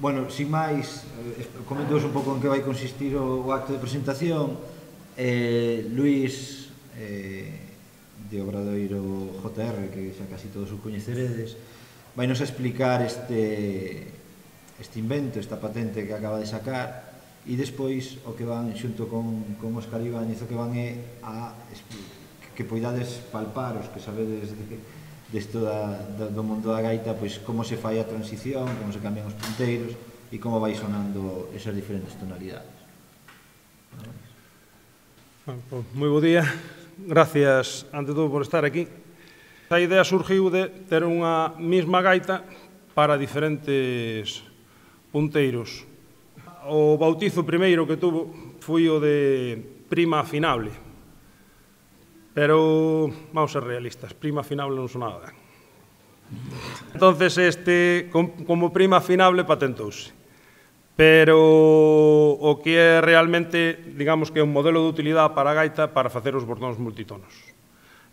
bueno, sin máis, eh, comenteos un pouco en que vai consistir o, o acto de presentación. Eh, Luís eh, de Obradoiro JR, que xa casi todos o coñeceredes, vai nos explicar este, este invento, esta patente que acaba de sacar, e despois o que van xunto con, con Óscar Ibáñez, o que van é a que poidades palpar os que sabedes de, desto da, da, do mundo da gaita, pois como se fai a transición, como se cambian os punteiros e como vai sonando esas diferentes tonalidades. Bueno, pues, moi bo día. Gracias, ante todo, por estar aquí. A idea surgiu de ter unha mesma gaita para diferentes punteiros. O bautizo primeiro que tuvo foi o de prima afinable, Pero vamos a ser realistas, prima finable non son nada ben. Entonces este como prima finable patentouse. Pero o que é realmente, digamos que é un modelo de utilidade para a gaita para facer os bordóns multitonos.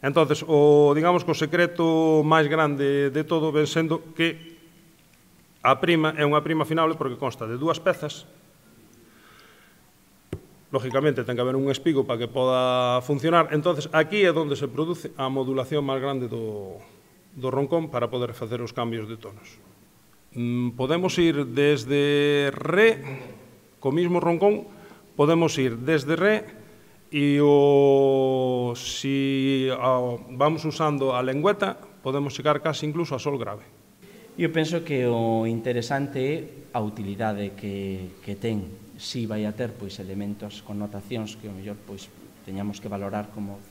Entonces, o digamos que o secreto máis grande de todo ven sendo que a prima é unha prima finable porque consta de dúas pezas lógicamente ten que haber un espigo para que poda funcionar. Entonces, aquí é onde se produce a modulación máis grande do, do roncón para poder facer os cambios de tonos. Mm, podemos ir desde re, co mismo roncón, podemos ir desde re e o si a, vamos usando a lengüeta, podemos chegar casi incluso a sol grave. Eu penso que o interesante é a utilidade que, que ten si vai a ter pois elementos, connotacións que o mellor pois teñamos que valorar como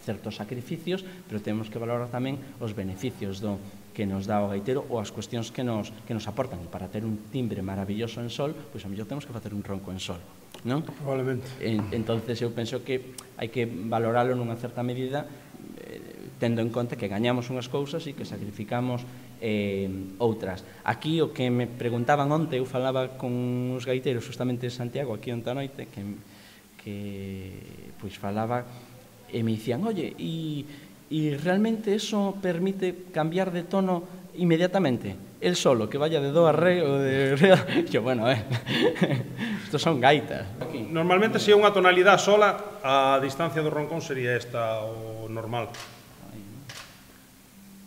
certos sacrificios, pero temos que valorar tamén os beneficios do que nos dá o gaitero ou as cuestións que nos, que nos aportan. E para ter un timbre maravilloso en sol, pois a mellor temos que facer un ronco en sol. Non? Probablemente. En, entonces eu penso que hai que valoralo nunha certa medida eh, tendo en conta que gañamos unhas cousas e que sacrificamos eh, outras. Aquí o que me preguntaban onte, eu falaba con uns gaiteiros justamente de Santiago, aquí onta noite, que, que pois falaba e me dicían, oye, e, e realmente eso permite cambiar de tono inmediatamente? El solo, que vaya de do a re ou de re a... Yo, bueno, eh, estos son gaitas. Aquí. Normalmente, se é unha tonalidade sola, a distancia do roncón sería esta o normal.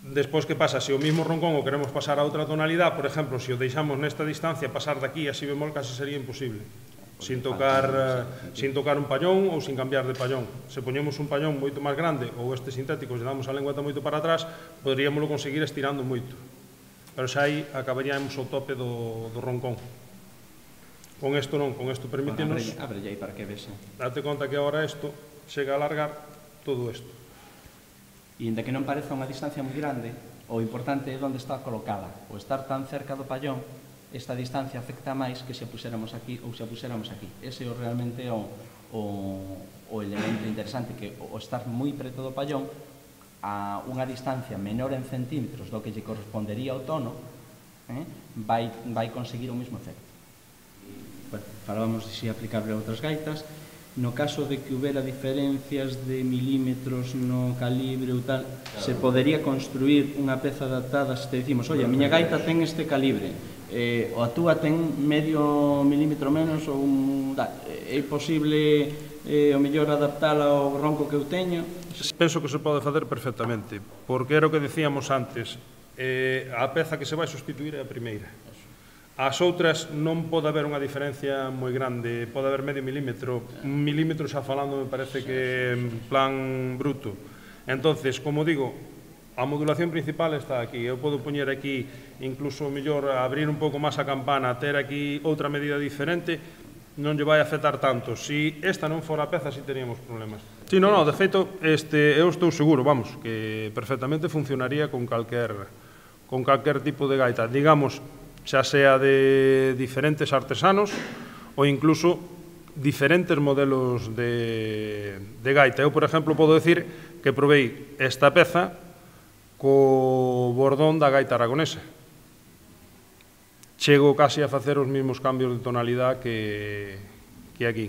Despois que pasa, se o mismo roncón o queremos pasar a outra tonalidade, por exemplo, se o deixamos nesta distancia, pasar daqui a si bemol case sería imposible sin tocar eh, sin tocar un pañón ou sin cambiar de pañón. Se poñemos un pañón moito máis grande ou este sintético se damos a lengüeta moito para atrás, poderíamoslo conseguir estirando moito. Pero xa aí acabaríamos o tope do, do roncón. Con isto non, con isto permítenos... Bueno, abre, abre aí para que vexe. Date conta que agora isto chega a alargar todo isto. E inda que non pareza unha distancia moi grande, o importante é onde está colocada. O estar tan cerca do pallón, esta distancia afecta máis que se a aquí ou se a puxéramos aquí. Ese é realmente o, o, o elemento interesante, que o estar moi preto do pallón a unha distancia menor en centímetros do que lle correspondería ao tono, eh, vai, vai conseguir o mesmo efecto. Bueno, falábamos de si aplicable a outras gaitas, no caso de que houbera diferencias de milímetros no calibre ou tal, claro. se podería construir unha peza adaptada se te dicimos, oye, a miña gaita ten este calibre, eh, ou a túa ten medio milímetro menos ou un... Da, eh, é posible eh, o mellor adaptala ao ronco que eu teño? Penso que se pode facer perfectamente, porque era o que decíamos antes, eh, a peza que se vai substituir é a primeira. Eso As outras non pode haber unha diferencia moi grande, pode haber medio milímetro, un milímetro xa falando me parece que en plan bruto. Entonces, como digo, a modulación principal está aquí, eu podo poñer aquí incluso mellor abrir un pouco máis a campana, ter aquí outra medida diferente, non lle vai afectar tanto. Si esta non fora a peza, si teríamos problemas. Si, non, non, de feito, este, eu estou seguro, vamos, que perfectamente funcionaría con calquer, con calquer tipo de gaita. Digamos, xa sea de diferentes artesanos ou incluso diferentes modelos de, de gaita. Eu, por exemplo, podo decir que provei esta peza co bordón da gaita aragonesa. Chego casi a facer os mesmos cambios de tonalidade que, que aquí.